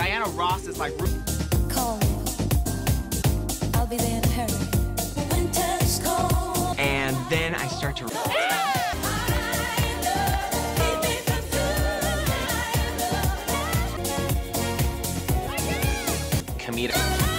Diana Ross my room. Call me. I'll be there in a hurry. Winter's cold. And then I start to. Yeah! Comedic.